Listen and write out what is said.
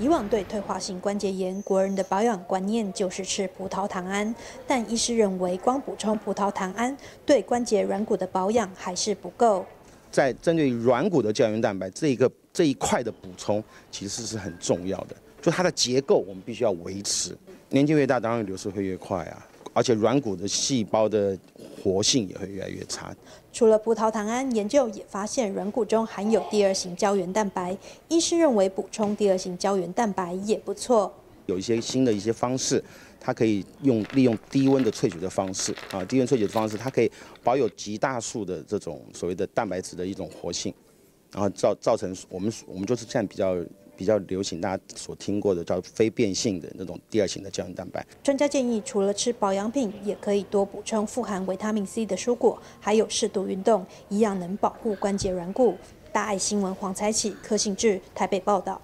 以往对退化性关节炎，国人的保养观念就是吃葡萄糖胺，但医师认为光补充葡萄糖胺对关节软骨的保养还是不够。在针对软骨的胶原蛋白这一个这一块的补充，其实是很重要的。就它的结构，我们必须要维持。年纪越大，当然流失会越快啊，而且软骨的细胞的活性也会越来越差。除了葡萄糖胺，研究也发现软骨中含有第二型胶原蛋白。医师认为补充第二型胶原蛋白也不错。有一些新的一些方式，它可以用利用低温的萃取的方式啊，低温萃取的方式，它可以保有极大数的这种所谓的蛋白质的一种活性，然后造造成我们我们就是现在比较。比较流行，大家所听过的叫非变性的那种第二型的胶原蛋白。专家建议，除了吃保养品，也可以多补充富含维他命 C 的蔬果，还有适度运动，一样能保护关节软骨。大爱新闻黄彩启、柯信志台北报道。